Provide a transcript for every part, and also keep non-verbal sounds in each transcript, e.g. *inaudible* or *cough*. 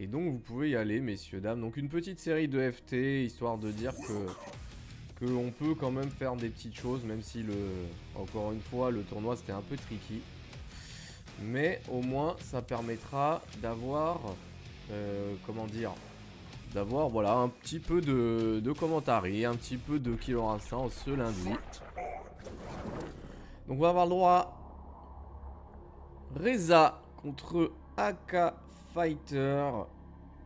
Et donc vous pouvez y aller, messieurs, dames. Donc une petite série de FT, histoire de dire que on peut quand même faire des petites choses, même si le, encore une fois, le tournoi c'était un peu tricky. Mais au moins, ça permettra d'avoir, euh, comment dire, d'avoir voilà un petit peu de, de commentaires, un petit peu de Killer Instinct ce lundi. Donc on va avoir le droit Reza contre AK Fighter.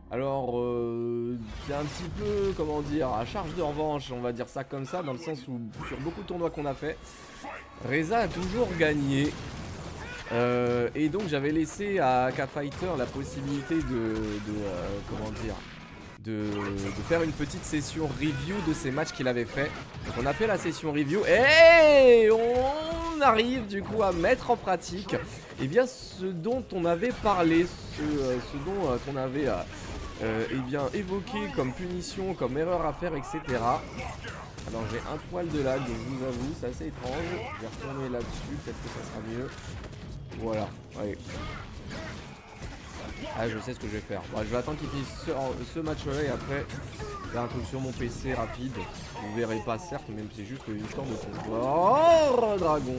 Alors, euh, c'est un petit peu, comment dire, à charge de revanche, on va dire ça comme ça, dans le sens où sur beaucoup de tournois qu'on a fait, Reza a toujours gagné. Euh, et donc j'avais laissé à K-Fighter la possibilité de, euh, comment dire, de, faire une petite session review de ces matchs qu'il avait fait. Donc on a fait la session review et on arrive du coup à mettre en pratique eh bien, ce dont on avait parlé, ce, ce dont on avait euh, eh bien, évoqué comme punition, comme erreur à faire, etc. Alors j'ai un poil de lag, je vous avoue, c'est assez étrange. Je vais retourner là-dessus, peut-être que ça sera mieux. Voilà, ouais. Ah, je sais ce que je vais faire. je vais attendre qu'il finisse ce, match-là et après faire un truc sur mon PC rapide. Vous verrez pas, certes, même si c'est juste une histoire de Oh, dragon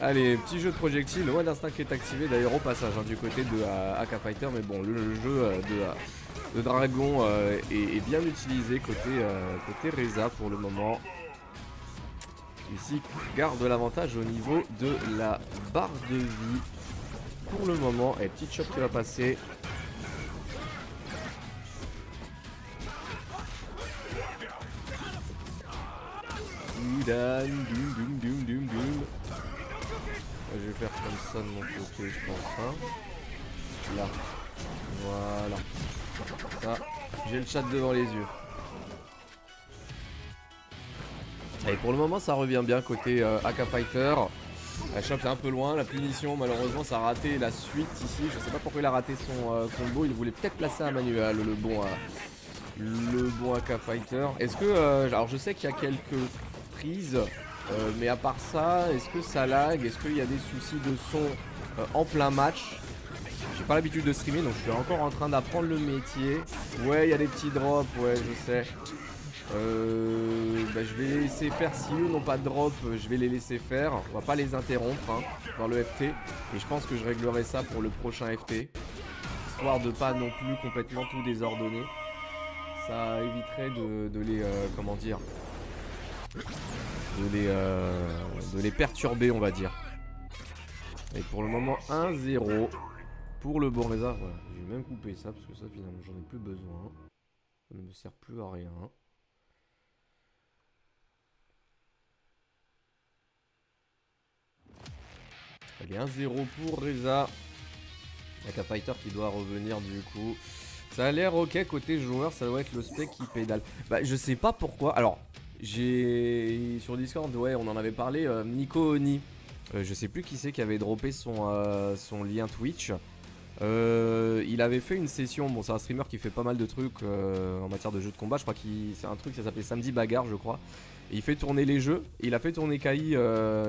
Allez, petit jeu de projectile, le One Instinct qui est activé d'ailleurs au passage hein, du côté de euh, AK Fighter, mais bon, le, jeu euh, de, Dragon euh, est, bien utilisé côté, côté Reza pour le moment. Ici garde l'avantage au niveau de la barre de vie pour le moment. Et petite chop qui va passer. Faire comme ça de mon côté, je pense. Hein. Là. Voilà. J'ai le chat devant les yeux. Et pour le moment, ça revient bien côté euh, AK Fighter. La chope est un peu loin, la punition malheureusement ça a raté la suite ici, je sais pas pourquoi il a raté son euh, combo, il voulait peut-être placer un manuel le bon, euh, le bon AK Fighter. Est-ce que, alors je sais qu'il y a quelques prises euh, mais à part ça, est-ce que ça lag? Est-ce qu'il y a des soucis de son euh, en plein match? J'ai pas l'habitude de streamer donc je suis encore en train d'apprendre le métier. Ouais, il y a des petits drops, ouais, je sais. Euh, bah, je vais les laisser faire. Si eux n'ont pas de drop, je vais les laisser faire. On va pas les interrompre hein, dans le FT. Et je pense que je réglerai ça pour le prochain FT. Histoire de pas non plus complètement tout désordonner. Ça éviterait de, les... comment dire? De les, euh, de les perturber, on va dire. Et pour le moment, 1-0 pour le bon Voilà, je vais même couper ça parce que ça, finalement, j'en ai plus besoin. Ça ne me sert plus à rien. Allez, 1-0 pour Reza. Avec un fighter qui doit revenir du coup. Ça a l'air ok côté joueur, ça doit être le spec qui pédale. Bah je sais pas pourquoi. Alors j'ai sur Discord, ouais, on en avait parlé. Euh, Nico Oni, euh, je sais plus qui c'est qui avait droppé son, euh, lien Twitch. il avait fait une session, bon c'est un streamer qui fait pas mal de trucs en matière de jeux de combat, je crois qu'il c'est un truc ça s'appelait Samedi Bagarre je crois. il fait tourner les jeux, il a fait tourner KI,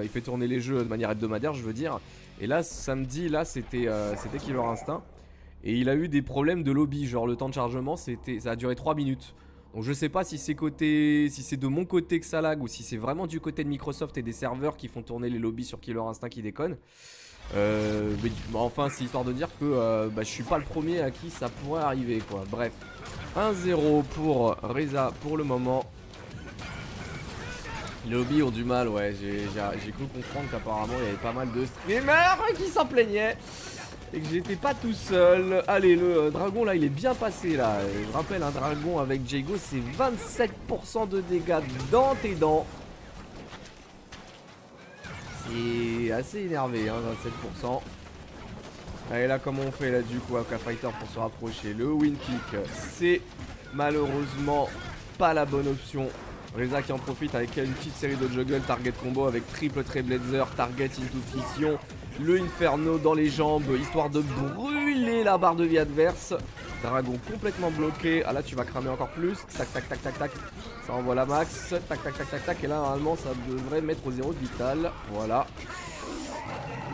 il fait tourner les jeux de manière hebdomadaire je veux dire. Et là samedi là c'était c'était Killer Instinct. Et il a eu des problèmes de lobby, genre le temps de chargement c'était ça a duré 3 minutes. Donc je sais pas si c'est côté, si c'est de mon côté que ça lag ou si c'est vraiment du côté de Microsoft et des serveurs qui font tourner les lobbies sur Killer Instinct qui déconne. Euh, mais, bah, enfin, c'est histoire de dire que euh, bah, je suis pas le premier à qui ça pourrait arriver quoi. Bref, 1-0 pour Reza pour le moment. Les lobbies ont du mal, ouais. J'ai cru comprendre qu'apparemment il y avait pas mal de streamers qui s'en plaignaient et que j'étais pas tout seul. Allez, le euh, dragon là, il est bien passé là. Je rappelle, un dragon avec Jago, c'est 27% de dégâts dans tes dents. C'est assez énervé, hein, 27%. Allez, là, comment on fait là du coup, Aqua Fighter pour se rapprocher? Le win kick, c'est malheureusement pas la bonne option. Reza qui en profite avec une petite série de juggle, target combo avec triple Trailblazer, target into fission, le Inferno dans les jambes, histoire de brûler la barre de vie adverse. Dragon complètement bloqué. Ah là, tu vas cramer encore plus. Tac, tac, tac, tac, tac. Ça envoie la max. Tac, tac, tac, tac, tac. Et là, normalement, ça devrait mettre au zéro de vital. Voilà.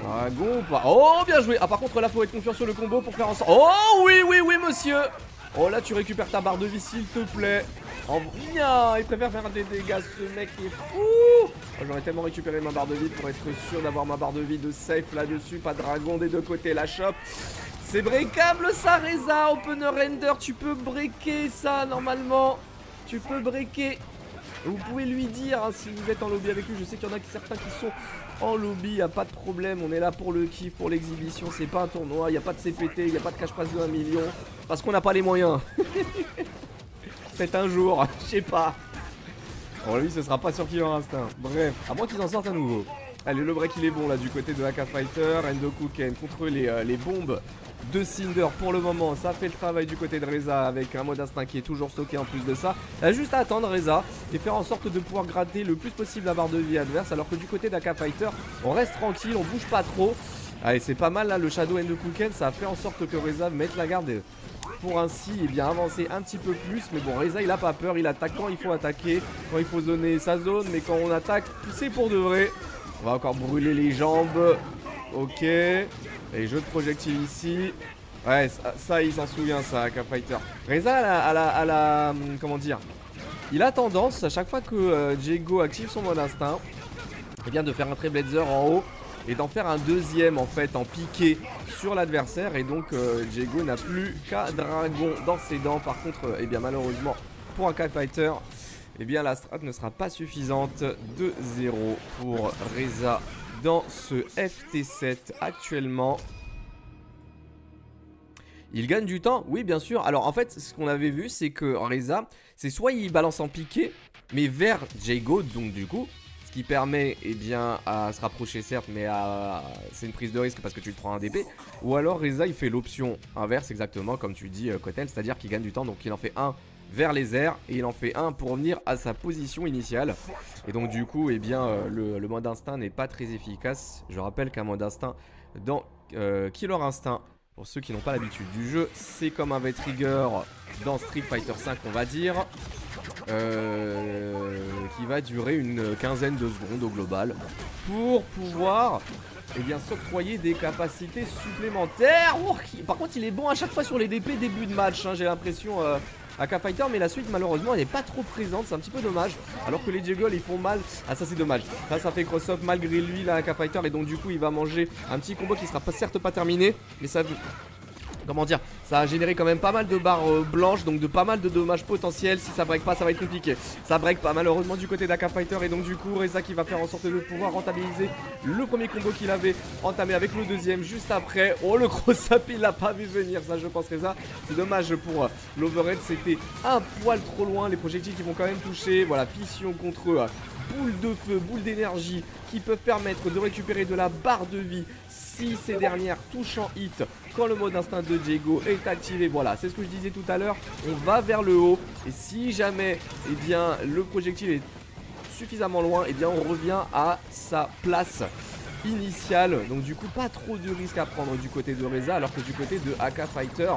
Dragon pas Oh, bien joué Ah, par contre, là, faut être confiant sur le combo pour faire en sorte... Oh, oui, oui, oui, monsieur Oh, là, tu récupères ta barre de vie, s'il te plaît. Oh, bien Il préfère faire des dégâts, ce mec est fou oh, J'aurais tellement récupéré ma barre de vie pour être sûr d'avoir ma barre de vie de safe là-dessus. Pas dragon des deux côtés, la shop. C'est breakable, ça, Reza Opener Render, tu peux breaker ça, normalement. Tu peux breaker. Vous pouvez lui dire hein, si vous êtes en lobby avec lui. Je sais qu'il y en a certains qui sont en lobby, y a pas de problème. On est là pour le kiff, pour l'exhibition. C'est pas un tournoi, y a pas de CPT, y a pas de cash prize de 1 million. Parce qu'on n'a pas les moyens. *laughs* Peut-être un jour, *laughs* je sais pas. Bon, lui, ce sera pas sur Killer Instinct. Bref, à moins qu'ils en sortent à nouveau. Allez, le break il est bon là du côté de Haka Fighter. Endoku Ken contre les, euh, les bombes de Cinder pour le moment. Ça fait le travail du côté de Reza avec un mode instinct qui est toujours stocké en plus de ça. Il a juste à attendre Reza et faire en sorte de pouvoir gratter le plus possible la barre de vie adverse. Alors que du côté d'Aka Fighter, on reste tranquille, on bouge pas trop. Allez, c'est pas mal là, le Shadow End de Kuken, ça a fait en sorte que Reza mette la garde pour ainsi et eh bien, avancer un petit peu plus. Mais bon, Reza il a pas peur, il attaque quand il faut attaquer, quand il faut zoner sa zone. Mais quand on attaque, c'est pour de vrai. On va encore brûler les jambes. Ok. Les jeux de projectiles ici. Ouais, ça, il s'en souvient, ça, Cap Fighter. Reza, à la, hum, Comment dire? Il a tendance, à chaque fois que euh, Diego active son mode instinct, eh bien, de faire un Trailblazer en haut et d'en faire un deuxième, en fait, en piqué sur l'adversaire. Et donc, euh, n'a plus qu'un dragon dans ses dents. Par contre, eh bien, malheureusement, pour un Cap Fighter, eh bien, la strat ne sera pas suffisante de 0 pour Reza dans ce FT7 actuellement. Il gagne du temps Oui, bien sûr. Alors, en fait, ce qu'on avait vu, c'est que Reza, c'est soit il balance en piqué, mais vers Jago, donc du coup, qui permet, eh bien, à se rapprocher, certes, mais à... c'est une prise de risque parce que tu te prends un DP. Ou alors, Reza, il fait l'option inverse, exactement, comme tu dis, Kotel, euh, c'est-à-dire qu'il gagne du temps, donc il en fait un vers les airs et il en fait un pour revenir à sa position initiale. Et donc du coup, eh bien, euh, le, mode instinct n'est pas très efficace. Je rappelle qu'un mode instinct dans euh, Killer Instinct, pour ceux qui n'ont pas l'habitude du jeu, c'est comme un V-Trigger dans Street Fighter 5 on va dire. Euh, qui va durer une quinzaine de secondes au global pour pouvoir eh bien s'octroyer des capacités supplémentaires. Par contre, il est bon à chaque fois sur les DP début de match. Hein, j'ai l'impression Aka Fighter mais la suite malheureusement elle n'est pas trop présente c'est un petit peu dommage alors que les juggles ils font mal ah ça c'est dommage ça ça fait cross up malgré lui la Aka Fighter et donc du coup il va manger un petit combo qui sera certes pas terminé mais ça comment dire, ça a généré quand même pas mal de barres euh, blanches, donc de pas mal de dommages potentiels. Si ça break pas, ça va être compliqué. Ça break pas malheureusement du côté d'Aka Fighter et donc du coup Reza qui va faire en sorte de pouvoir rentabiliser le premier combo qu'il avait entamé avec le deuxième juste après. Oh le cross *laughs* up il l'a pas vu venir ça je pense Reza. C'est dommage pour euh, l'overhead, c'était un poil trop loin. Les projectiles qui vont quand même toucher. Voilà, fission contre eux boule de feu, boule d'énergie qui peuvent permettre de récupérer de la barre de vie si ces dernières touchent en hit quand le mode instinct de Diego est activé. Voilà, c'est ce que je disais tout à l'heure. On va vers le haut et si jamais eh bien, le projectile est suffisamment loin, eh bien, on revient à sa place initiale. Donc du coup, pas trop de risques à prendre du côté de Reza alors que du côté de AK Fighter,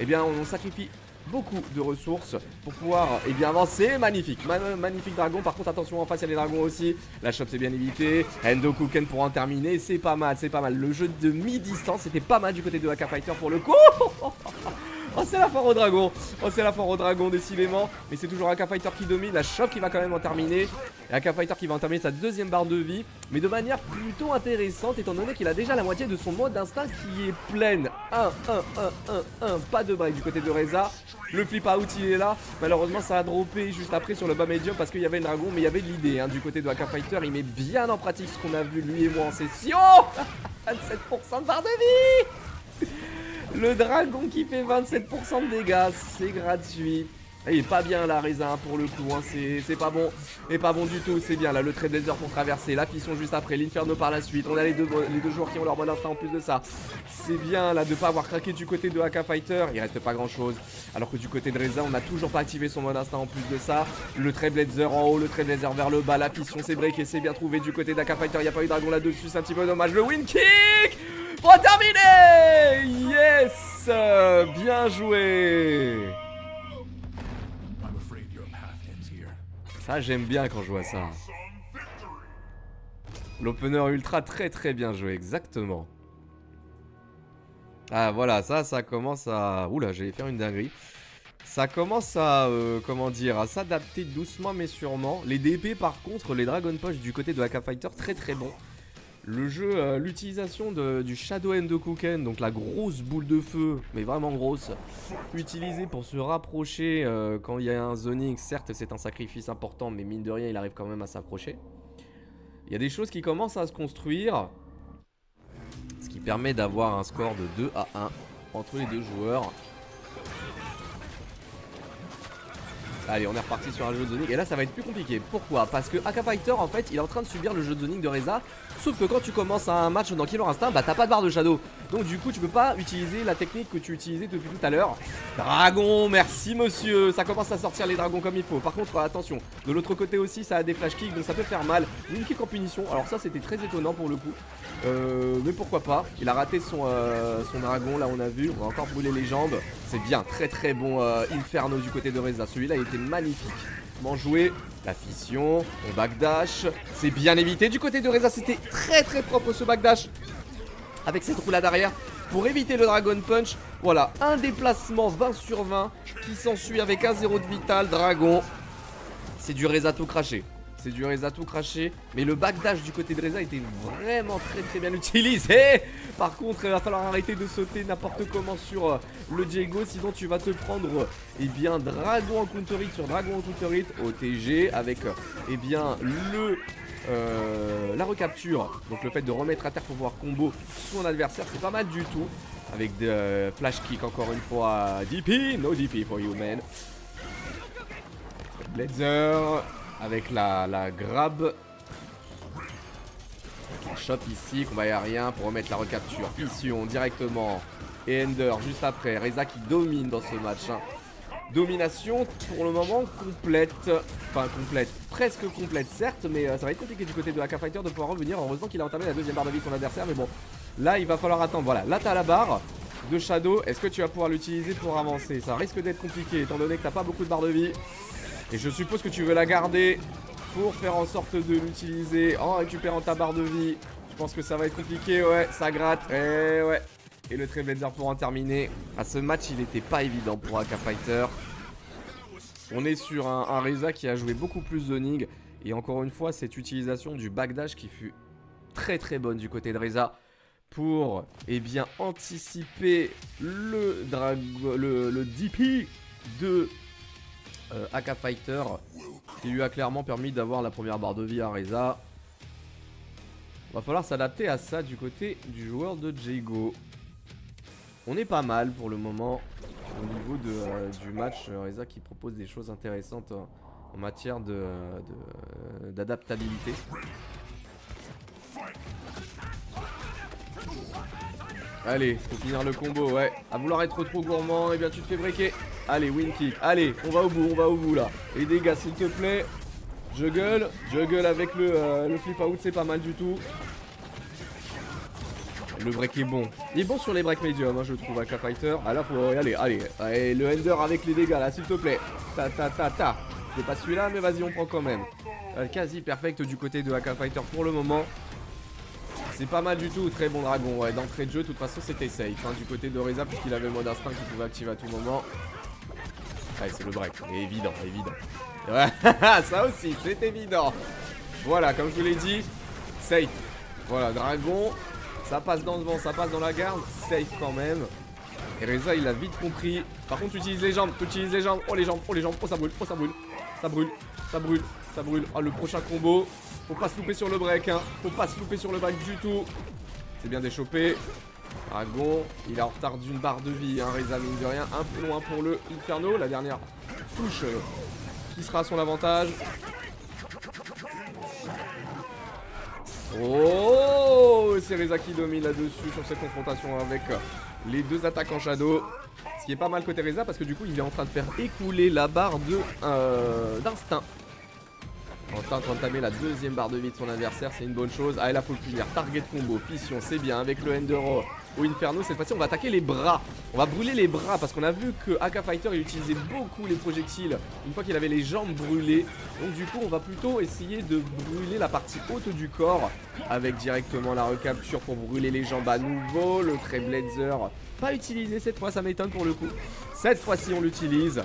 eh bien, on sacrifie beaucoup de ressources pour pouvoir eh bien, avancer. Magnifique, magnifique dragon. Par contre, attention, en face, il y a les dragons aussi. La shop, c'est bien évité. Endo Kuken pour en terminer. C'est pas mal, c'est pas mal. Le jeu de mi-distance, c'était pas mal du côté de Haka Fighter pour le coup. *laughs* Oh, c'est la foire au dragon. Oh, c'est la foire au dragon, décidément. Mais c'est toujours Aka Fighter qui domine. La choc qui va quand même en terminer. Et Aka Fighter qui va en terminer sa deuxième barre de vie. Mais de manière plutôt intéressante, étant donné qu'il a déjà la moitié de son mode d'instinct qui est pleine. 1, 1, 1, 1, 1. Pas de break du côté de Reza. Le flip out, il est là. Malheureusement, ça a droppé juste après sur le bas médium parce qu'il y avait le dragon. Mais il y avait de l'idée hein, du côté de Aka Fighter. Il met bien en pratique ce qu'on a vu lui et moi en session. *laughs* 27% de barre de vie. Le dragon qui fait 27% de dégâts, c'est gratuit. il est pas bien là, Reza, pour le coup, hein. c'est pas bon. Et pas bon du tout, c'est bien là, le trade laser pour traverser, la fission juste après, l'inferno par la suite. On a les deux, les joueurs qui ont leur bon instinct en plus de ça. C'est bien là de pas avoir craqué du côté de Haka Fighter, il reste pas grand chose. Alors que du côté de Reza, on a toujours pas activé son mode instinct en plus de ça. Le trade laser en haut, le trade laser vers le bas, la fission c'est break et c'est bien trouvé du côté d'Haka Fighter. Il n'y a pas eu dragon là-dessus, c'est un petit peu dommage. Le win kick pour terminer Yes Bien joué Ça j'aime bien quand je vois ça. L'opener ultra très très bien joué, exactement. Ah voilà, ça, ça commence à... Oula, j'allais faire une dinguerie. Ça commence à, euh, comment dire, à s'adapter doucement mais sûrement. Les DP par contre, les Dragon Push du côté de Haka Fighter, très très bon. Le jeu, euh, l'utilisation du Shadow Endokuken, donc la grosse boule de feu, mais vraiment grosse, utilisée pour se rapprocher euh, quand il y a un zoning. Certes, c'est un sacrifice important, mais mine de rien, il arrive quand même à s'approcher. Il y a des choses qui commencent à se construire, ce qui permet d'avoir un score de 2 à 1 entre les deux joueurs. Allez, on est reparti sur un jeu de zoning. Et là, ça va être plus compliqué. Pourquoi? Parce que Aka Fighter, en fait, il est en train de subir le jeu de zoning de Reza. Sauf que quand tu commences un match dans Killer Instinct, bah t'as pas de barre de shadow. Donc du coup, tu peux pas utiliser la technique que tu utilisais depuis tout à l'heure. Dragon, merci monsieur. Ça commence à sortir les dragons comme il faut. Par contre, attention. De l'autre côté aussi, ça a des flash kicks, donc ça peut faire mal. Une kick en punition. Alors ça, c'était très étonnant pour le coup. Euh, mais pourquoi pas? Il a raté son, euh, son dragon, là on a vu. On va encore brûler les jambes. C'est bien, très très bon euh, Inferno du côté de Reza. Celui-là, il était magnifique. Comment jouer La fission, on backdash. C'est bien évité. Du côté de Reza, c'était très très propre ce backdash. Avec cette roulade arrière pour éviter le Dragon Punch. Voilà, un déplacement 20 sur 20 qui s'ensuit avec un 0 de vital. Dragon, c'est du Reza tout craché. C'est du Reza tout craché. Mais le backdash du côté de Reza était vraiment très très bien utilisé. Par contre, il va falloir arrêter de sauter n'importe comment sur euh, le Diego. Sinon, tu vas te prendre, eh bien, Dragon en counter hit sur Dragon en counter hit. OTG avec, euh, eh bien, le euh, la recapture, donc le fait de remettre à terre pour pouvoir combo son adversaire, c'est pas mal du tout. Avec des flash kick encore une fois. DP, no DP for you man. Blazer avec la, la grab. Shot ici, combat aérien pour remettre la recapture. Fission directement. Et Ender juste après. Reza qui domine dans ce match. Hein. Domination pour le moment complète. Enfin complète, presque complète certes, mais euh, ça va être compliqué du côté de Haka Fighter de pouvoir revenir. Heureusement qu'il a entamé la deuxième barre de vie de son adversaire, mais bon, là il va falloir attendre. Voilà, là t'as la barre de Shadow. Est-ce que tu vas pouvoir l'utiliser pour avancer? Ça risque d'être compliqué étant donné que t'as pas beaucoup de barre de vie. Et je suppose que tu veux la garder pour faire en sorte de l'utiliser en récupérant ta barre de vie. Je pense que ça va être compliqué, ouais, ça gratte. Et eh ouais, et le Trailblazer pour en terminer. À ce match, il n'était pas évident pour Aka Fighter. On est sur un, Reza qui a joué beaucoup plus zoning. Et encore une fois, cette utilisation du backdash qui fut très très bonne du côté de Reza pour eh bien, anticiper le, le, DP de euh, Aka Fighter qui lui a clairement permis d'avoir la première barre de vie à Reza. Va falloir s'adapter à ça du côté du joueur de Jago. On est pas mal pour le moment au niveau euh, du match. Euh, Reza qui propose des choses intéressantes en matière d'adaptabilité. Allez, faut finir le combo, ouais. À vouloir être trop gourmand, et eh bien tu te fais breaker. Allez, win kick. Allez, on va au bout, on va au bout là. Les dégâts, s'il te plaît. Juggle. Juggle avec le, euh, le flip out, c'est pas mal du tout. Le break est bon. Il est bon sur les breaks médiums, hein, je trouve, à K-Fighter. Ah là, faut y aller. Allez, allez, le Ender avec les dégâts, là, s'il te plaît. Ta, ta, ta, ta. C'est pas celui-là, mais vas-y, on prend quand même. Euh, quasi perfect du côté de AK Fighter pour le moment. C'est pas mal du tout, très bon dragon. Ouais, d'entrée de jeu, de toute façon, c'était safe hein, du côté de Reza, puisqu'il avait le mode instinct qu'il pouvait activer à tout moment. Ouais, c'est le break. évident, évident. Ouais, *laughs* ça aussi, c'est évident. Voilà, comme je vous l'ai dit, safe. Voilà, dragon, ça passe dans le vent, ça passe dans la garde. Safe quand même. Reza, il a vite compris. Par contre, tu utilises les jambes, tu utilises les jambes. Oh, les jambes, oh, les jambes. Oh, ça brûle, oh, ça brûle. Ça brûle, ça brûle, ça brûle. Oh, le prochain combo. Faut pas se louper sur le break, hein. Faut pas se louper sur le break du tout. C'est bien déchopé. Dragon, il est en retard d'une barre de vie, hein, Reza, mine de rien. Un peu loin pour le Inferno. La dernière touche euh, qui sera à son avantage. Oh C'est Reza qui domine là-dessus sur cette confrontation avec les deux attaquants Shadow. Ce qui est pas mal côté Reza parce que du coup il est en train de faire écouler la barre euh, d'instinct. En train d'entamer la deuxième barre de vie de son adversaire, c'est une bonne chose. Ah, et là, faut. Target combo, fission, c'est bien. Avec le Endero au Inferno. Cette fois-ci, on va attaquer les bras. On va brûler les bras parce qu'on a vu que Aka Fighter il utilisait beaucoup les projectiles une fois qu'il avait les jambes brûlées. Donc du coup, on va plutôt essayer de brûler la partie haute du corps avec directement la recapture pour brûler les jambes à nouveau. Le Trailblazer pas utilisé cette fois, ça m'étonne pour le coup. Cette fois-ci, on l'utilise.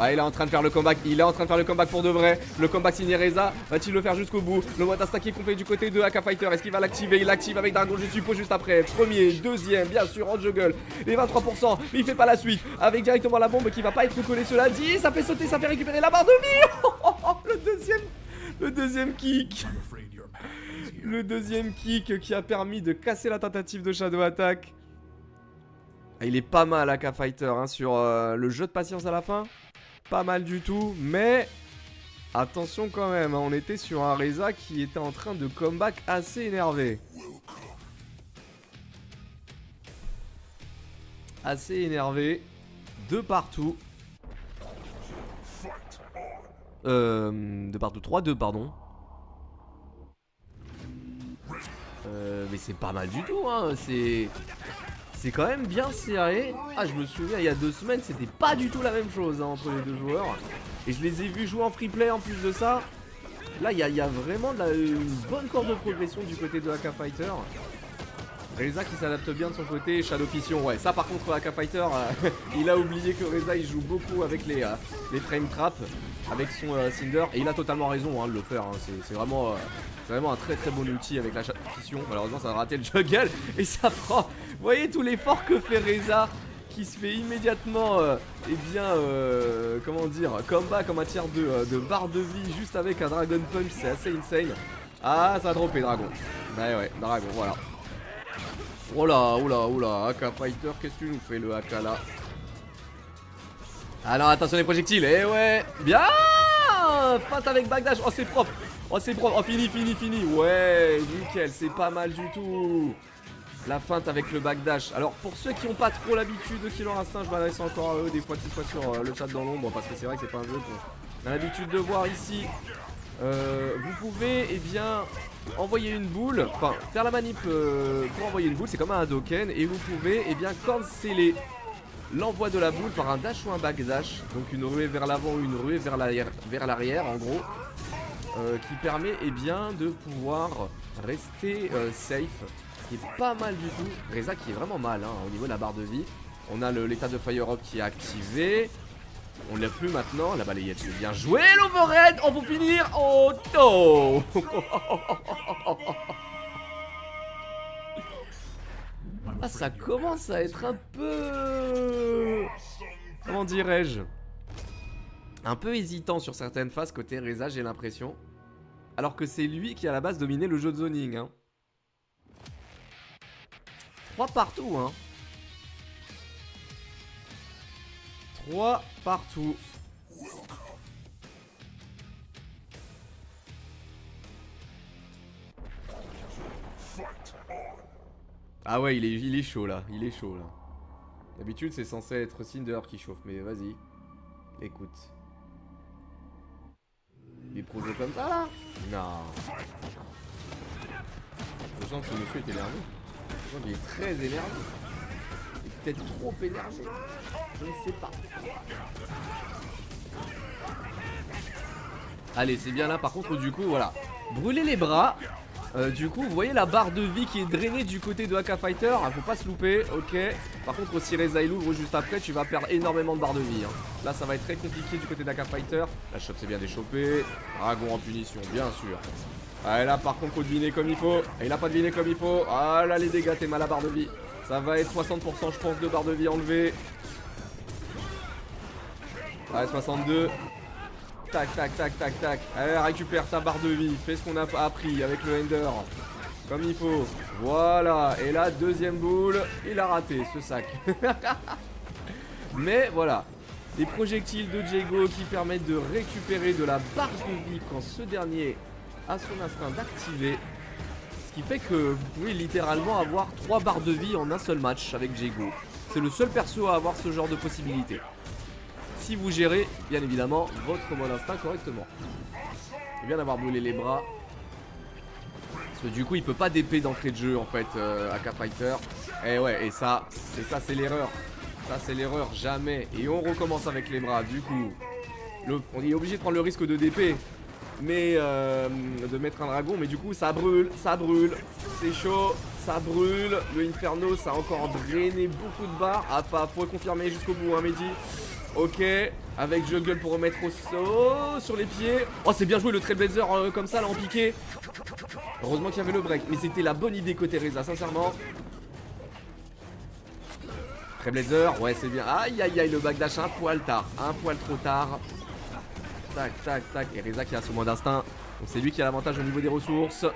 Ah, il est en train de faire le comeback, il est en train de faire le comeback pour de vrai. Le comeback signé Reza, va-t-il le faire jusqu'au bout? Le mode qui est complet du côté de Aka Fighter. Est-ce qu'il va l'activer? Il l'active avec Dragon, je suppose, juste après. Premier, deuxième, bien sûr, en juggle. Les 23%, mais il fait pas la suite. Avec directement la bombe qui va pas être collée, cela dit. Ça fait sauter, ça fait récupérer la barre de vie. *laughs* le deuxième, le deuxième kick. Le deuxième kick qui a permis de casser la tentative de Shadow Attack. Ah, il est pas mal, Aka Fighter, hein, sur euh, le jeu de patience à la fin pas mal du tout, mais attention quand même, hein, on était sur un Reza qui était en train de comeback assez énervé. Assez énervé, de partout. Euh, de partout, 3-2 pardon. Euh, mais c'est pas mal du tout, hein, c'est... C'est quand même bien serré. Ah, je me souviens, il y a deux semaines, c'était pas du tout la même chose hein, entre les deux joueurs. Et je les ai vus jouer en free play en plus de ça. Là, il y, a vraiment une bonne corde de progression du côté de Aka Fighter. Reza qui s'adapte bien de son côté, Shadow Fission, ouais, ça par contre Aka Fighter, euh, *laughs* il a oublié que Reza il joue beaucoup avec les, euh, frame traps, avec son euh, Cinder, et il a totalement raison hein, de le faire, hein. c'est vraiment c'est vraiment un très très bon outil avec la fission. Malheureusement, ça a raté le juggle *laughs* et ça prend. Vous voyez tout l'effort que fait Reza qui se fait immédiatement, euh, eh bien, euh, comment dire, comeback en matière de, euh, de barre de vie juste avec un Dragon Punch, c'est assez insane. Ah, ça a droppé Dragon. Bah ouais, Dragon, voilà. Oh là, oh là, oh là, Aka Fighter, qu'est-ce que tu nous fais le Aka là? Alors attention les projectiles, eh ouais, bien Feinte avec backdash, oh c'est propre Oh c'est propre, oh fini, fini, fini. Ouais, nickel, c'est pas mal du tout. La feinte avec le backdash Alors pour ceux qui n'ont pas trop l'habitude de Killer Instinct Je m'adresse encore à eux des fois qu'ils soient sur euh, le chat dans l'ombre Parce que c'est vrai que c'est pas un jeu qu'on a l'habitude de voir ici. Euh, vous pouvez eh bien envoyer une boule, enfin faire la manip euh, pour envoyer une boule, c'est comme un Hadoken et vous pouvez eh bien canceller l'envoi de la boule par un dash ou un backdash, donc une ruée vers l'avant ou une ruée vers l'arrière en gros. Euh, qui permet eh bien, de pouvoir rester euh, safe, ce qui est pas mal du tout. Reza qui est vraiment mal hein, au niveau de la barre de vie. On a l'état de Fire Up qui est activé. On l'a plus maintenant, la balayette c'est bien joué, l'overhead, on va finir oh, *laughs* Ah ça commence à être un peu... Comment dirais-je? Un peu hésitant sur certaines phases côté Reza, j'ai l'impression. Alors que c'est lui qui à la base dominé le jeu de zoning. Hein. 3 partout, hein. 3 partout. Ah ouais, il est, il est chaud là, il est chaud là. D'habitude c'est censé être Cinder qui chauffe, mais vas-y. Écoute. Des projets comme ça là Non. Je sens que ce monsieur est énervé. Je sens qu'il est très énervé. Il est peut-être trop énervé. Je ne sais pas. Allez, c'est bien là. Par contre, du coup, voilà. Brûler les bras. Euh, du coup, vous voyez la barre de vie qui est drainée du côté de Haka Fighter. Ah, faut pas se louper, ok. Par contre, si Reza il ouvre juste après, tu vas perdre énormément de barres de vie. Hein. Là, ça va être très compliqué du côté d'Aka Fighter. La shop c'est bien déchopé. Dragon en punition, bien sûr. Ah, là, par contre, faut deviner comme il faut. Il a pas deviné comme il faut. Ah là, les dégâts, t'es mal à barre de vie. Ça va être 60%, je pense, de barre de vie enlevée. Ouais, 62. Tac, tac, tac, tac, tac. Allez, récupère ta barre de vie. Fais ce qu'on a appris avec le Ender. Comme il faut. Voilà. Et là, deuxième boule. Il a raté ce sac. *laughs* Mais voilà. Des projectiles de Diego qui permettent de récupérer de la barre de vie quand ce dernier a son instinct d'activer. Ce qui fait que vous pouvez littéralement avoir 3 barres de vie en un seul match avec Diego. C'est le seul perso à avoir ce genre de possibilité si vous gérez bien évidemment votre mode instinct correctement. C'est bien d'avoir brûlé les bras. Du coup, il peut pas d'épée d'entrée de jeu en fait, euh, AK Fighter. Et ouais, et ça, c'est ça, c'est l'erreur. Ça, c'est l'erreur, jamais. Et on recommence avec les bras. Du coup, on est obligé de prendre le risque de DP. Mais euh, de mettre un dragon, mais du coup ça brûle, ça brûle, c'est chaud, ça brûle. Le Inferno, ça a encore drainé beaucoup de barres. Ah, pas, faut confirmer jusqu'au bout, hein, Mehdi. Ok, avec Juggle pour remettre au saut sur les pieds. Oh, c'est bien joué le Trailblazer euh, comme ça, là, en piqué. Heureusement qu'il y avait le break. Mais c'était la bonne idée côté Reza, sincèrement. Trailblazer, ouais, c'est bien. Aïe, aïe, aïe, le backdash un poil tard. Un poil trop tard. Tac, tac, tac. Et Reza qui a son moins d'instinct. Donc c'est lui qui a l'avantage au niveau des ressources.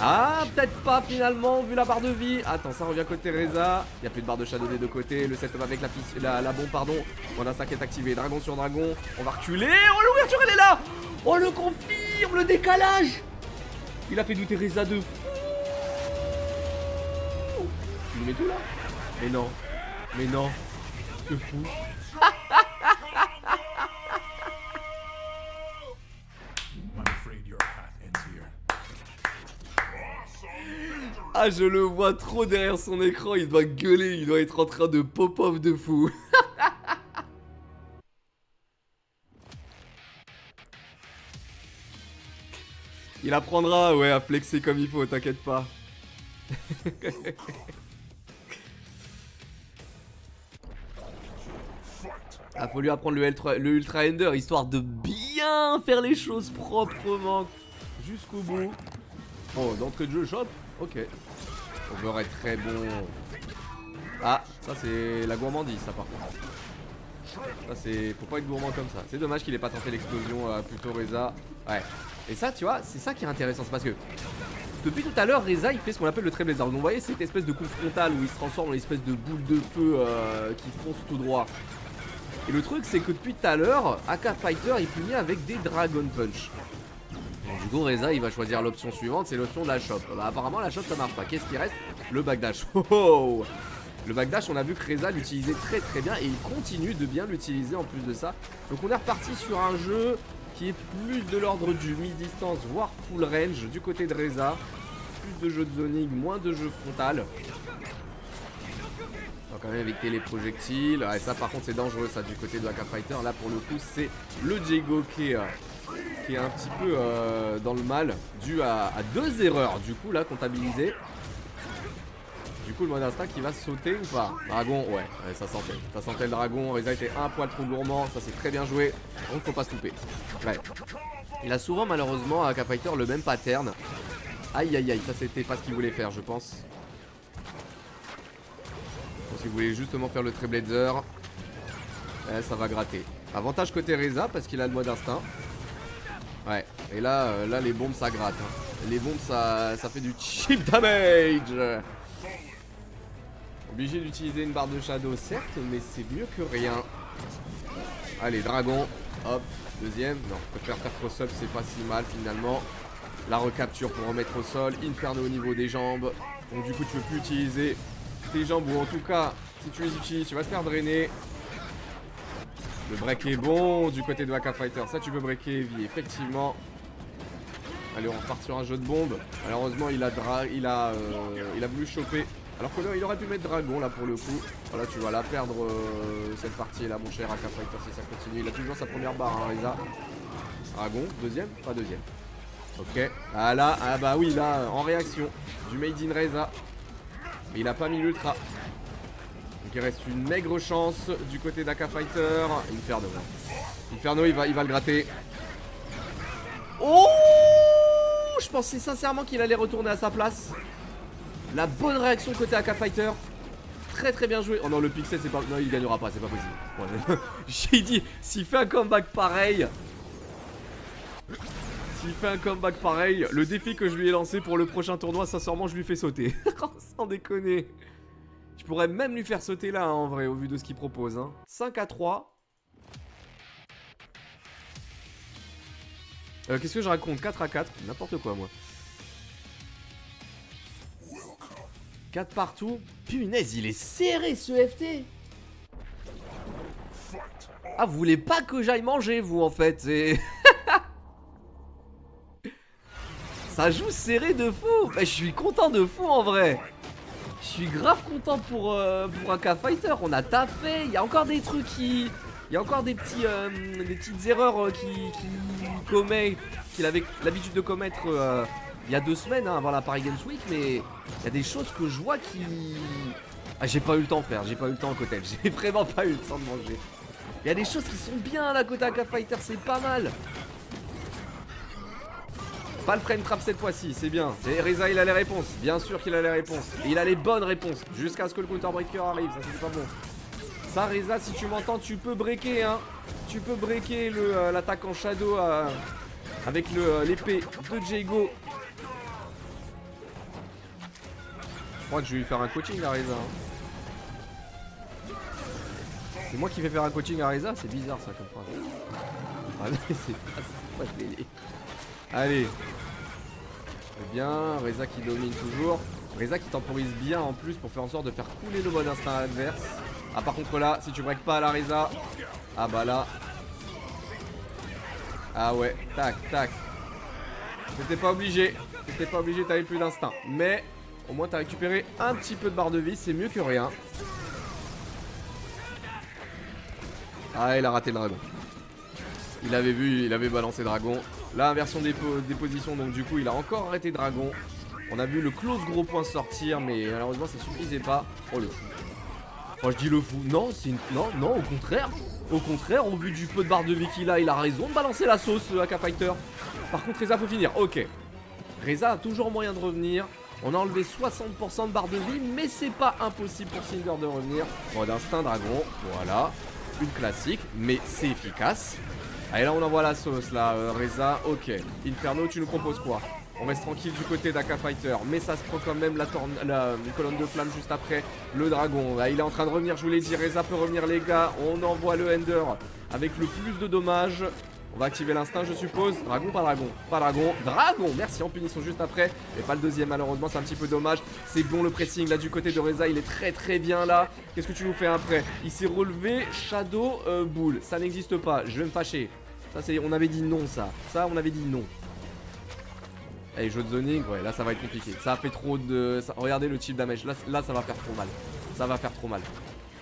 Ah, peut-être pas finalement, vu la barre de vie. Attends, ça revient côté Reza. Il n'y a plus de barre de shadow des deux côtés. Le setup avec la, la, bombe, pardon. On a 5 est activé. Dragon sur dragon. On va reculer. Oh, l'ouverture, elle est là. Oh, le confirme, le décalage. Il a fait douter Reza de fou. Tu mets tout là? Mais non. Mais non. C'est fou. Ah, je le vois trop derrière son écran, il doit gueuler, il doit être en train de pop-off de fou. *laughs* il apprendra, ouais, à flexer comme il faut, t'inquiète pas. *laughs* ah, faut lui apprendre le le Ultra Ender, histoire de bien faire les choses proprement jusqu'au bout. Oh, d'entrée de jeu, shop Ok. Over est très bon. Ah, ça c'est la gourmandise, ça par contre. Ça c'est... Faut pas être gourmand comme ça. C'est dommage qu'il ait pas tenté l'explosion euh, plutôt Reza. Ouais. Et ça, tu vois, c'est ça qui est intéressant. C'est parce que depuis tout à l'heure, Reza il fait ce qu'on appelle le Trailblazer. Donc vous voyez cette espèce de coup frontal où il se transforme en espèce de boule de feu euh, qui fonce tout droit. Et le truc, c'est que depuis tout à l'heure, AK Fighter il punit avec des Dragon Punch. Du coup, Reza, il va choisir l'option suivante, c'est l'option de la shop. Bah, apparemment, la shop, ça marche pas. Qu'est-ce qui reste? Le backdash. *laughs* Oh, oh le backdash, on a vu que Reza l'utilisait très très bien et il continue de bien l'utiliser en plus de ça. Donc on est reparti sur un jeu qui est plus de l'ordre du mi-distance, voire full range du côté de Reza. Plus de jeux de zoning, moins de jeux frontal. quand même éviter les projectiles. Et ça par contre c'est dangereux ça du côté de Waka Fighter. Là pour le coup c'est le Diego qui qui est un petit peu euh, dans le mal, dû à, deux erreurs, du coup, là, comptabilisées. Du coup, le mode instinct qui va sauter ou pas? Dragon, ouais, ça sentait. Ça sentait le dragon. Reza était un poil trop gourmand. Ça, c'est très bien joué. Donc, faut pas se louper. Ouais. Il a souvent, malheureusement, à K-Fighter, le même pattern. Aïe, aïe, aïe. Ça, c'était pas ce qu'il voulait faire, je pense. Donc, il voulait justement faire le Trailblazer. Eh, ça va gratter. Avantage côté Reza parce qu'il a le mode instinct. Ouais, et là, euh, là les bombes ça gratte. Hein. Les bombes ça, ça fait du cheap damage. Obligé d'utiliser une barre de shadow certes, mais c'est mieux que rien. Allez, dragon. Hop, deuxième. Non, préfère faire cross-up, c'est pas si mal finalement. La recapture pour remettre au sol. Inferno au niveau des jambes. Donc du coup tu peux plus utiliser tes jambes ou en tout cas si tu les utilises tu vas te faire drainer. Le break est bon du côté de Waka Fighter. Ça, tu peux breaker Heavy, effectivement. Allez, on repart sur un jeu de bombe. Malheureusement, il a, il a, euh, il a voulu choper. Alors qu'il aurait pu mettre Dragon là pour le coup. Voilà, tu vas la perdre euh, cette partie là, mon cher Waka Fighter, si ça continue. Il a toujours sa première barre, hein, Reza. Dragon, deuxième? Pas deuxième. Ok. Ah là, ah bah oui, là, en réaction du Made in Reza. Mais il a pas mis l'ultra il reste une maigre chance du côté d'Aka Fighter. Inferno. Inferno, il va, il va le gratter. Oh Je pensais sincèrement qu'il allait retourner à sa place. La bonne réaction côté Aka Fighter. Très très bien joué. Oh non, le pixel, c'est pas. Non, il gagnera pas, c'est pas possible. *laughs* J'ai dit, s'il fait un comeback pareil. S'il fait un comeback pareil, le défi que je lui ai lancé pour le prochain tournoi, sincèrement, je lui fais sauter. *laughs* Sans déconner. Je pourrais même lui faire sauter là, hein, en vrai, au vu de ce qu'il propose. 5 hein. à 3. Euh, Qu'est-ce que je raconte? 4 à 4, n'importe quoi, moi. 4 partout. Punaise, il est serré, ce FT Ah, vous voulez pas que j'aille manger, vous, en fait. *laughs* Ça joue serré de fou Je suis content de fou en vrai Je suis grave content pour, euh, pour un K-Fighter On a taffé, il y a encore des trucs qui... Il y a encore des, petits, euh, des petites erreurs qui, qui commet, qu'il avait l'habitude de commettre il y a deux semaines hein, avant la Paris Games Week, mais il y a des choses que je vois qui... Ah j'ai pas eu le temps frère, j'ai pas eu le temps à côté, *laughs* j'ai vraiment pas eu le temps de manger. Il y a des choses qui sont bien là côté AK Fighter, c'est pas mal. Pas le frame trap cette fois-ci, c'est bien. Et Reza il a les réponses, bien sûr qu'il a les réponses. Et il a les bonnes réponses, jusqu'à ce que le counter breaker arrive, ça c'est pas bon. Ça Reza si tu m'entends tu peux breaker hein. Tu peux breaker euh, l'attaque en shadow euh, avec euh, l'épée de Jago crois que je vais lui faire un coaching à Reza. Hein. C'est moi qui vais faire un coaching à Reza C'est bizarre ça comme phrase. Ah, c'est pas, Allez. bien, Reza qui domine toujours. Reza qui temporise bien en plus pour faire en sorte de faire couler le mode instinct adverse. Ah par contre là, si tu breaks pas à la Reza. Ah bah là. Ah ouais, tac, tac. T'étais pas obligé. T'étais pas obligé, t'avais plus d'instinct. Mais au moins, t'as récupéré un petit peu de barre de vie, c'est mieux que rien. Ah, il a raté le dragon. Il avait vu, il avait balancé dragon. Là, inversion des, positions, donc du coup, il a encore arrêté dragon. On a vu le close gros point sortir, mais malheureusement, ça suffisait pas. Oh, le fou. Je dis le fou. Non. Non, non, au contraire. Au contraire, au vu du peu de barre de vie qu'il a, il a raison de balancer la sauce, le AK Fighter. Par contre, Reza, faut finir. Ok. Reza a toujours moyen de revenir. On a enlevé 60% de barre de vie, mais c'est pas impossible pour Cinder de revenir. Mode instinct dragon, voilà. Une classique, mais c'est efficace. Allez, là, on envoie la sauce, là, euh, Reza. Ok. Inferno, tu nous proposes quoi? On reste tranquille du côté d'Aka Fighter, mais ça se prend quand même la, la colonne de flamme juste après le dragon. Il est en train de revenir, je vous l'ai dit, Reza peut revenir les gars. On envoie le Ender avec le plus de dommages. On va activer l'instinct je suppose. Dragon pas dragon. Pas dragon. Dragon! Merci en punition juste après. Et pas le deuxième malheureusement c'est un petit peu dommage. C'est bon le pressing là du côté de Reza Il est très très bien là. Qu'est-ce que tu nous fais après? Il s'est relevé Shadow euh, Bull. Ça n'existe pas. Je vais me fâcher Ça c'est On avait dit non ça. Ça on avait dit non. Allez jeu de zoning Ouais là ça va être compliqué. Ça a fait trop de Regardez le chip damage. Là, ça va faire trop mal. Ça va faire trop mal.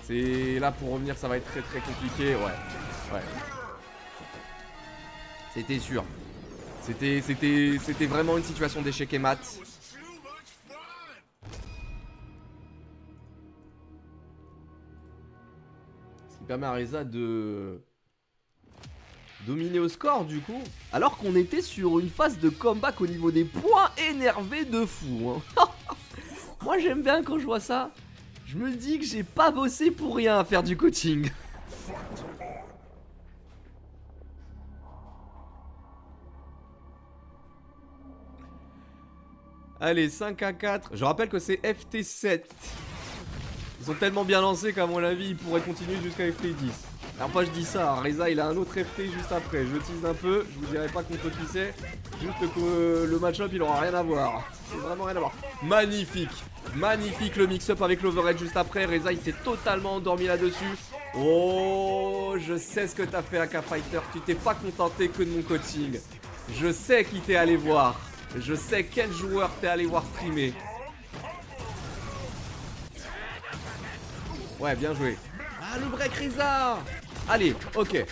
C'est là pour revenir ça va être très très compliqué Ouais. Ouais. C'était sûr. C'était c'était c'était vraiment une situation d'échec et mat. Ce qui permet à Reza de dominer au score du coup. Alors qu'on était sur une phase de comeback au niveau des points énervés de fou. Hein. *laughs* Moi j'aime bien quand je vois ça. Je me dis que j'ai pas bossé pour rien à faire du coaching. *laughs* Allez, 5 à 4. Je rappelle que c'est FT7. Ils ont tellement bien lancé qu'à mon avis, ils pourraient continuer jusqu'à FT10. Alors pas je dis ça, Reza il a un autre FT juste après. Je tease un peu, je vous dirai pas contre qui c'est. Juste que le match-up il aura rien à voir. C'est vraiment rien à voir. Magnifique, magnifique le mix-up avec l'overhead juste après. Reza il s'est totalement endormi là-dessus. Oh, je sais ce que t'as fait à K-Fighter. Tu t'es pas contenté que de mon coaching. Je sais qui t'es allé voir. Je sais quel joueur t'es allé voir streamer. Ouais, bien joué. Ah, le break Reza Allez, ok.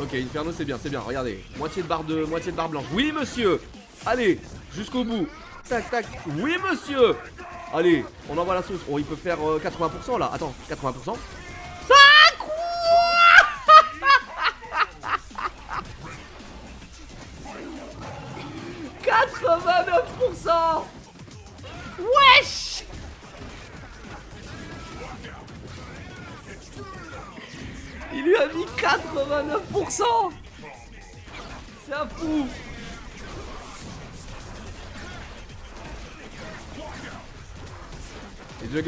Ok, Inferno, c'est bien, c'est bien. Regardez, moitié de barre de, moitié de barre blanche. Oui, monsieur. Allez, jusqu'au bout. Tac, tac. Oui, monsieur. Allez, on envoie la sauce. Oh, il peut faire 80% euh, là. Attends, 80%.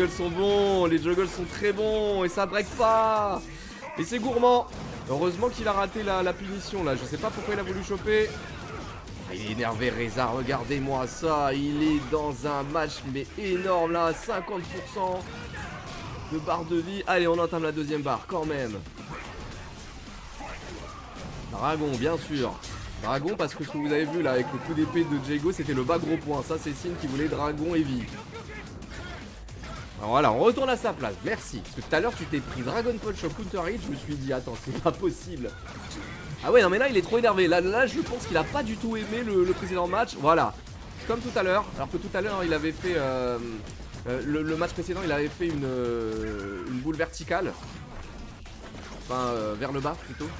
Juggles sont bons, les juggles sont très bons et ça break pas Et c'est gourmand Heureusement qu'il a raté la, punition là, je sais pas pourquoi il a voulu choper il est énervé Reza, regardez-moi ça, il est dans un match mais énorme là, 50% de barre de vie. Allez, on entame la deuxième barre quand même. Dragon, bien sûr. Dragon parce que ce que vous avez vu là avec le coup d'épée de Jago c'était le bas gros point. Ça c'est Signe qui voulait Dragon Heavy. Alors voilà, on retourne à sa place, merci. Parce que tout à l'heure tu t'es pris Dragon Punch au counter hit, je me suis dit attends c'est pas possible. Ah ouais non mais là il est trop énervé. Là, je pense qu'il a pas du tout aimé le, précédent match. Voilà. Comme tout à l'heure. Alors que tout à l'heure il avait fait euh, euh, le, match précédent il avait fait une, euh, une boule verticale. Enfin vers le bas plutôt.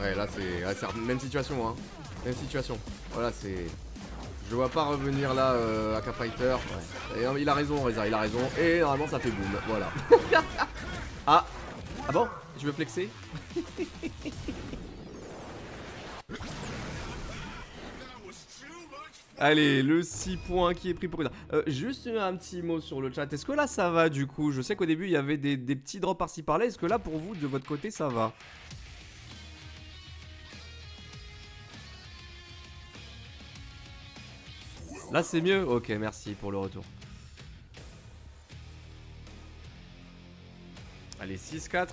Ouais, là c'est même situation, hein. Même situation. Voilà, c'est. Je vois pas revenir là euh, à K-Fighter. il a raison, Reza, il a raison. Et normalement, ça fait boum. Voilà. *laughs* ah Ah bon? Tu veux flexer *laughs* Allez, le 6 points qui est pris pour euh, Juste un petit mot sur le chat. Est-ce que là ça va du coup? Je sais qu'au début il y avait des, des petits drops par-ci par-là. Est-ce que là pour vous, de votre côté, ça va? Là c'est mieux. Ok merci pour le retour. Allez 6-4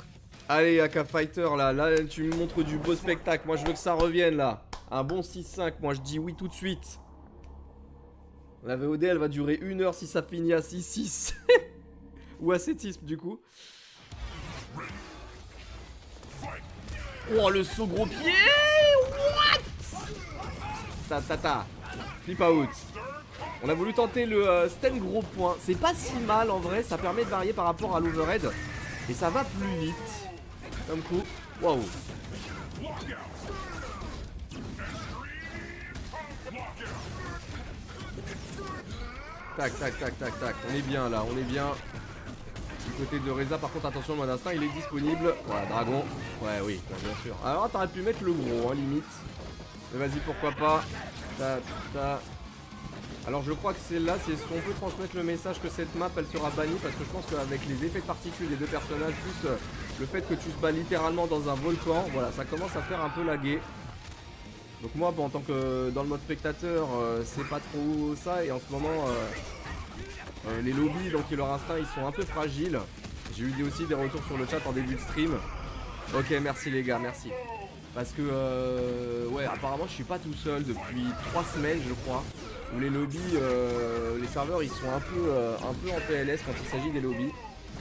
Allez AK Fighter là, là tu me montres du beau spectacle. Moi je veux que ça revienne là. Un bon 6-5 moi je dis oui tout de suite. La VOD elle va durer une heure si ça finit à 6-6 *laughs* Ou à 7 du coup. Oh le saut gros pied. What? Ta ta ta. Flip out on a voulu tenter le euh, gros point. C'est pas si mal en vrai, ça permet de varier par rapport à l'overhead. Et ça va plus vite. Comme coup. Waouh. Tac, tac, tac, tac, tac. On est bien là, on est bien. Du côté de Reza, par contre, attention, le mode instinct, il est disponible. Voilà, dragon. Ouais, oui, bien sûr. Alors, t'aurais pu mettre le gros, hein, limite. Mais vas-y, pourquoi pas. Ta, ta. Alors je crois que c'est là, c'est on peut transmettre le message que cette map elle sera bannie parce que je pense qu'avec les effets de particules des deux personnages plus euh, le fait que tu te bats littéralement dans un volcan, voilà ça commence à faire un peu laguer. Donc moi bon, en tant que dans le mode spectateur euh, c'est pas trop ça et en ce moment euh, les lobbies donc leur instinct ils sont un peu fragiles. J'ai eu aussi des retours sur le chat en début de stream. Ok merci les gars, merci. Parce que ouais apparemment je suis pas tout seul depuis 3 semaines je crois où les lobbies, euh, les serveurs ils sont un peu, euh, un peu en PLS quand il s'agit des lobbies.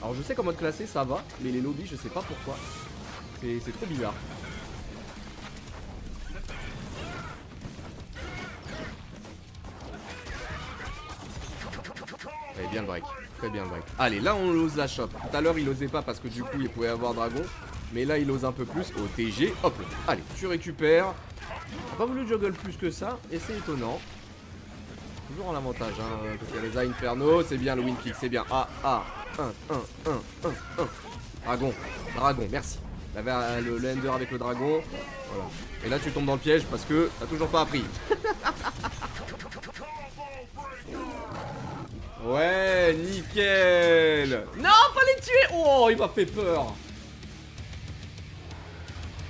Alors je sais qu'en mode classé ça va, mais les lobbies je sais pas pourquoi. C'est trop bizarre. Allez, bien le break. Très bien le break. Allez, là on ose la shop. Tout à l'heure il osait pas parce que du coup il pouvait avoir dragon. Mais là il ose un peu plus. Au TG, hop là. Allez, tu récupères. pas voulu juggle plus que ça. Et c'est étonnant. Toujours en avantage, hein. les Inferno, c'est bien le win kick, c'est bien. Ah, ah, 1, 1, 1, 1, 1. Dragon, dragon, merci. Il avait euh, le, le Ender avec le dragon. Voilà. Et là, tu tombes dans le piège parce que t'as toujours pas appris. ouais, nickel. Non, fallait tuer. Oh, il m'a fait peur.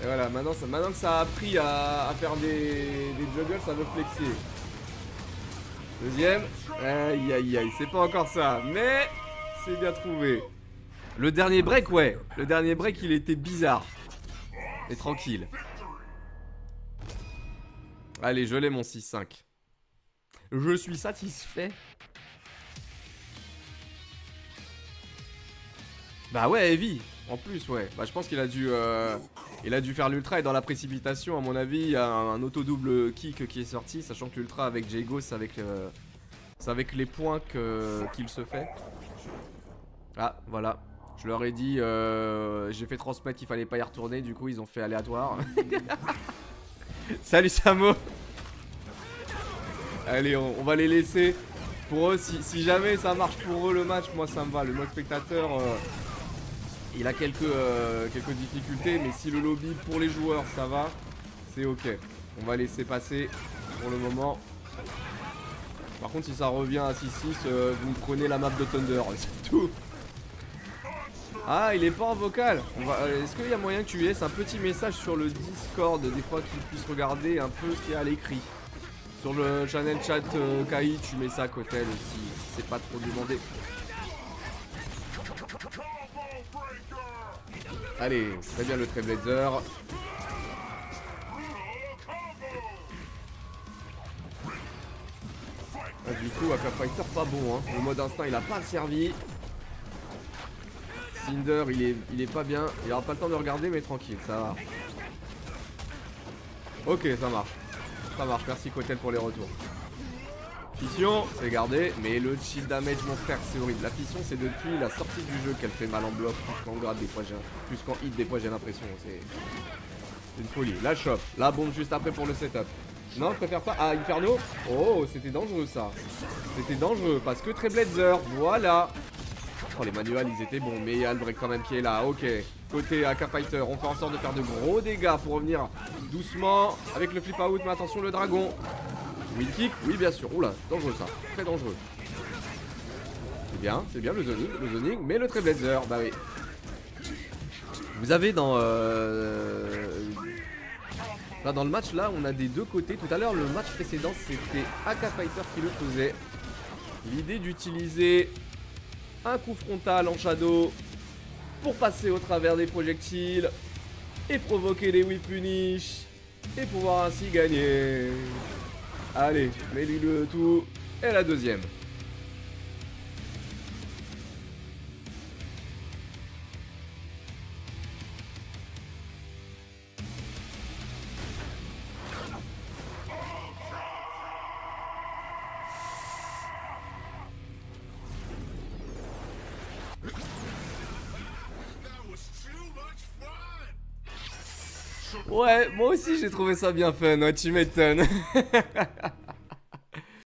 Et voilà, maintenant, ça, maintenant que ça a appris à, faire des, des juggles, ça veut flexer. Deuxième. Aïe aïe aïe, c'est pas encore ça, mais c'est bien trouvé. Le dernier break, ouais. Le dernier break, il était bizarre. Et tranquille. Allez, je l'ai mon 6-5. Je suis satisfait. Bah ouais, Heavy. En plus, ouais. Bah je pense qu'il a dû... Euh, il a dû faire l'ultra et dans la précipitation, à mon avis, il y a un, auto-double kick qui est sorti, sachant que l'ultra avec Jago, c'est avec, euh, avec les points qu'il se fait. Ah, voilà. Je leur ai dit, euh, j'ai fait transmettre qu'il fallait pas y retourner, du coup ils ont fait aléatoire. *laughs* Salut Samo Allez, on, va les laisser. Pour eux, si, jamais ça marche pour eux le match, moi ça me va. Le mode spectateur... Euh, il a quelques, euh, quelques difficultés, mais si le lobby pour les joueurs ça va, c'est ok. On va laisser passer pour le moment. Par contre, si ça revient à 6-6, euh, vous me prenez la map de Thunder, *laughs* c'est tout. Ah, il est pas en vocal. Euh, est-ce qu'il y a moyen que tu laisses un petit message sur le Discord, des fois qu'il puisse regarder un peu ce qu'il y a à l'écrit? Sur le channel chat KI, tu mets ça à côté aussi, c'est pas trop demandé. Allez, très bien le Trailblazer. Ah, du coup, Aqua Fighter pas bon. Hein. Le mode instinct, il a pas servi. Cinder, il est, il est pas bien. Il aura pas le temps de regarder, mais tranquille, ça va. Ok, ça marche. Ça marche, merci Cotel pour les retours. Fission, c'est gardé, mais le chill damage, mon frère, c'est horrible. La fission, c'est depuis la sortie du jeu qu'elle fait mal en bloc, plus qu'en grade, des fois, plus qu'en hit, des fois, j'ai l'impression. C'est une folie. La shop, la bombe juste après pour le setup. Non, je préfère pas. Ah, Inferno? Oh, c'était dangereux ça. C'était dangereux parce que très Blazer, voilà. Oh, les manuels, ils étaient bons, mais il y a le break quand même qui est là. Ok, côté AK Fighter, on fait en sorte de faire de gros dégâts pour revenir doucement avec le flip out. Mais attention, le dragon. Wheel kick, oui, bien sûr. Oula, dangereux ça, très dangereux. C'est bien, c'est bien le zoning, le zoning, mais le très Blazer, bah oui. Vous avez dans euh, Là, dans le match, là, on a des deux côtés. Tout à l'heure, le match précédent, c'était AK Fighter qui le faisait. L'idée d'utiliser un coup frontal en shadow pour passer au travers des projectiles et provoquer des whip punish et pouvoir ainsi gagner. Allez, mets-lui le tout et la deuxième. Ouais, moi aussi j'ai trouvé ça bien fun, tu m'étonnes. *laughs*